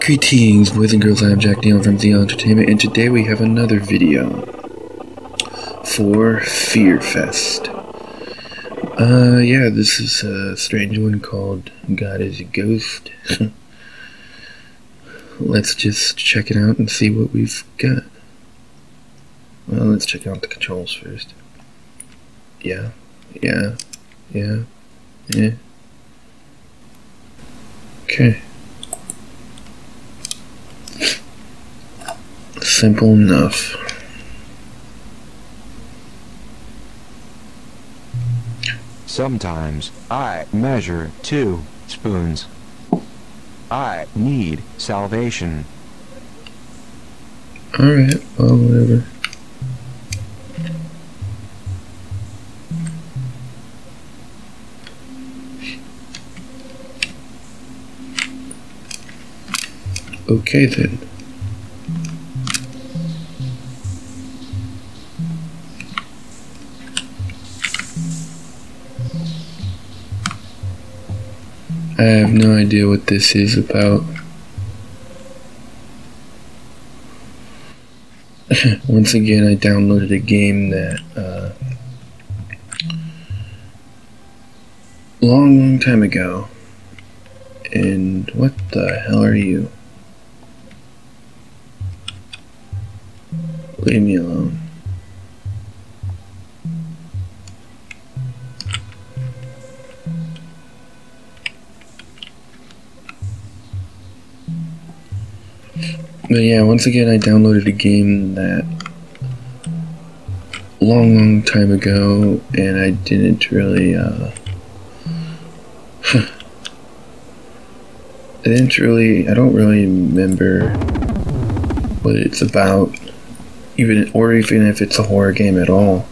Greetings, boys and girls. I'm Jack Neal from ZL Entertainment, and today we have another video for Fear Fest. Uh, yeah, this is a strange one called God is a Ghost. let's just check it out and see what we've got. Well, let's check out the controls first. Yeah, yeah, yeah, yeah. Okay. Simple enough. Sometimes I measure two spoons. I need salvation. Alright, well, whatever. Okay then. I have no idea what this is about. Once again, I downloaded a game that uh, long, long time ago. And what the hell are you? Leave me alone. But yeah, once again, I downloaded a game that long, long time ago, and I didn't really, uh, I didn't really, I don't really remember what it's about, even, or even if it's a horror game at all.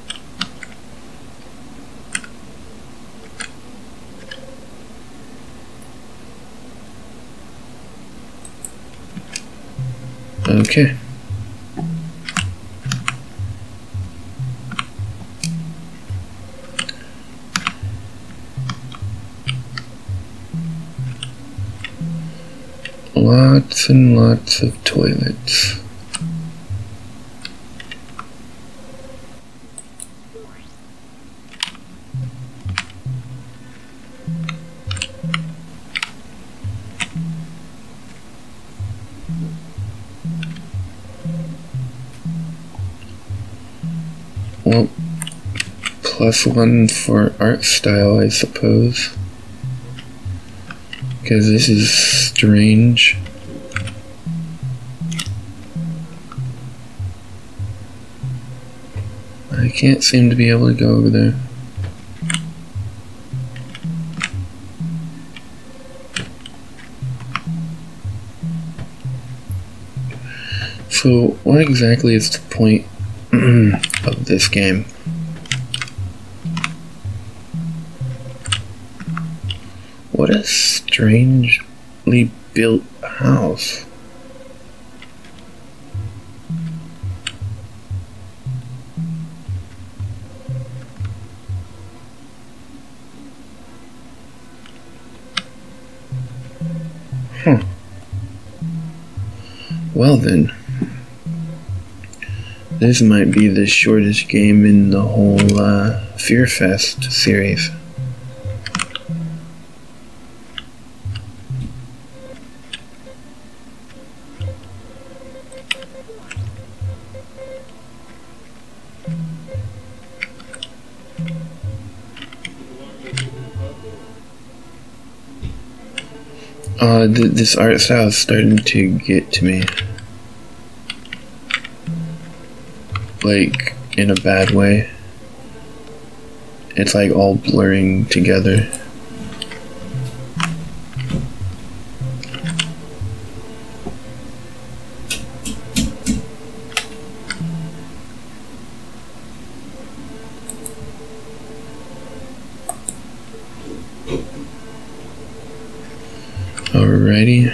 Okay. Lots and lots of toilets. Plus one for art style, I suppose. Because this is strange. I can't seem to be able to go over there. So, what exactly is the point of this game? What a strangely built house. Huh. Well then. This might be the shortest game in the whole uh, Fear Fest series. Uh, th this art style is starting to get to me. Like, in a bad way. It's like all blurring together. Alrighty.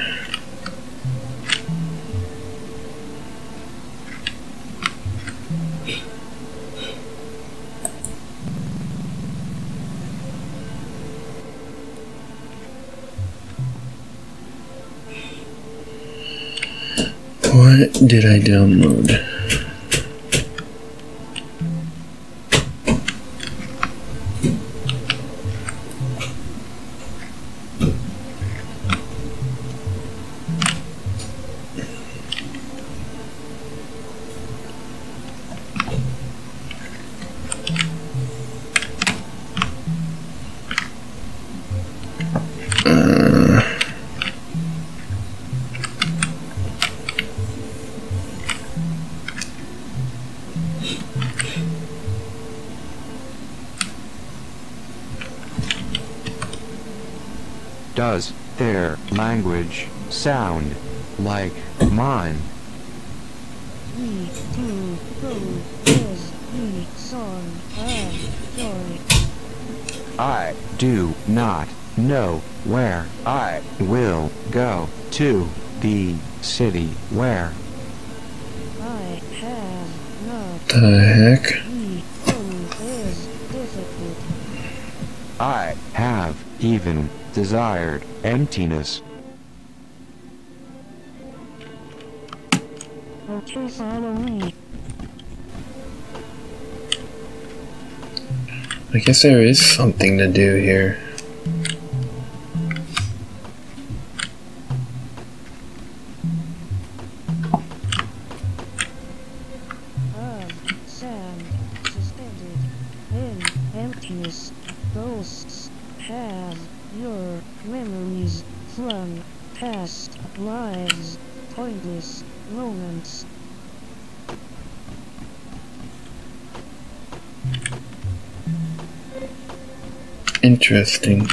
What did I download? Does their language sound like mine? I do not know where I will go to the city where I have not. the heck? We go is difficult. I have even desired emptiness. Okay, follow me. I guess there is something to do here. Emptiness. Ghosts have your memories from past lives, pointless moments. Interesting.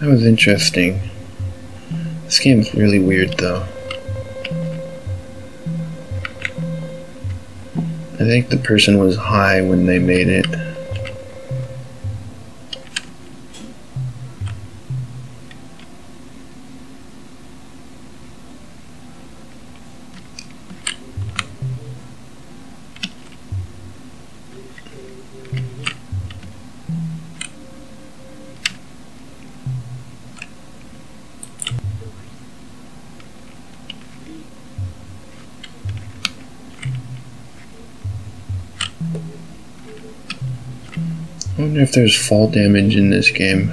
That was interesting. This game's really weird, though. I think the person was high when they made it. I wonder if there's fall damage in this game.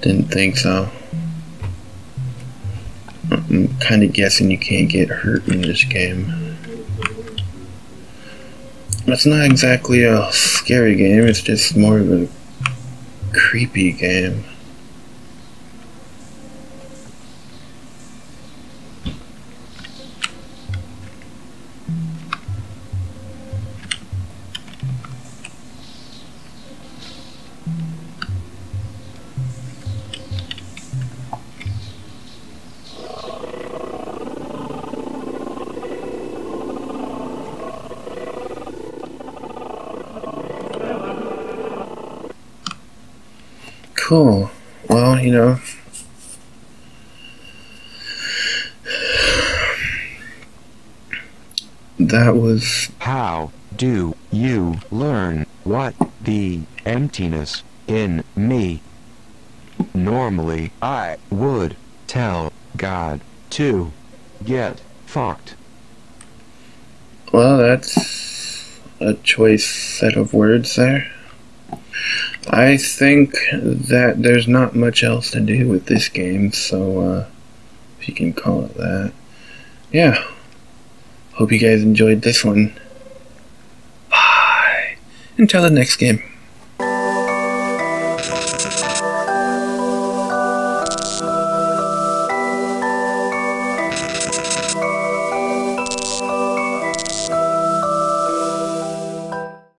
Didn't think so. I'm kind of guessing you can't get hurt in this game. It's not exactly a scary game, it's just more of a creepy game. Cool. Well, you know. That was How do you learn what the emptiness in me? Normally, I would tell God to get fucked. Well, that's a choice set of words there. I think that there's not much else to do with this game, so, uh, if you can call it that. Yeah. Hope you guys enjoyed this one. Bye. Until the next game.